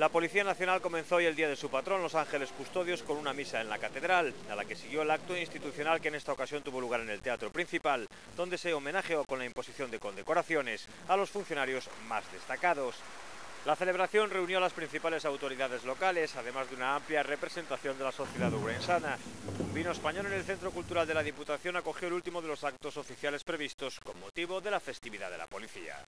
La Policía Nacional comenzó hoy el día de su patrón, Los Ángeles Custodios, con una misa en la catedral, a la que siguió el acto institucional que en esta ocasión tuvo lugar en el Teatro Principal, donde se homenajeó con la imposición de condecoraciones a los funcionarios más destacados. La celebración reunió a las principales autoridades locales, además de una amplia representación de la sociedad urensana. Un vino español en el Centro Cultural de la Diputación acogió el último de los actos oficiales previstos con motivo de la festividad de la policía.